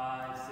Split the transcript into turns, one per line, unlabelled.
five, six,